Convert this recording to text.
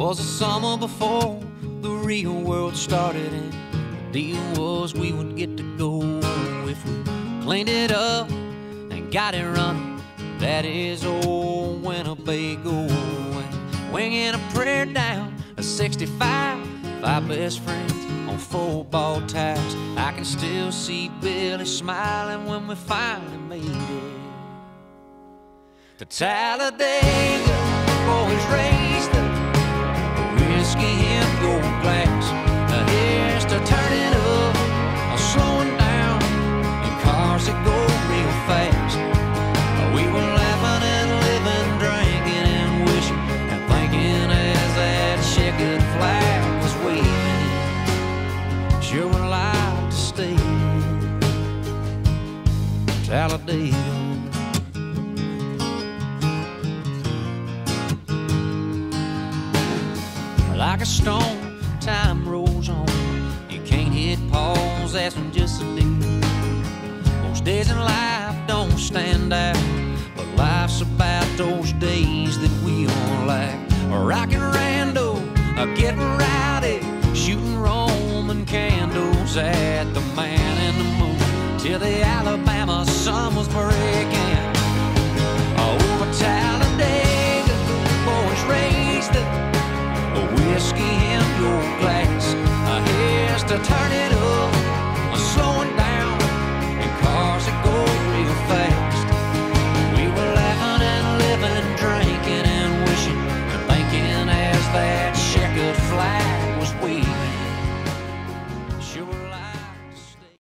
was the summer before the real world started, and the deal was we would get to go if we cleaned it up and got it running. That is old Winnebago, and winging a prayer down a 65. Five best friends on football tires. I can still see Billy smiling when we finally made it to Talladega. Cars that go real fast. We were laughing and living, drinking and wishing and thinking as that checkered flag was waving. Sure would like to stay Talladega. like a stone, time rolls on. You can't hit pause, that's when. Most days in life don't stand out, but life's about those days that we all like. Rockin' rando, a getting rowdy, shooting Roman candles at the man in the moon till the Alabama sun was breaking. Over Talladega, boys raised a whiskey in your glass. Here's to turn it